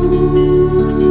Música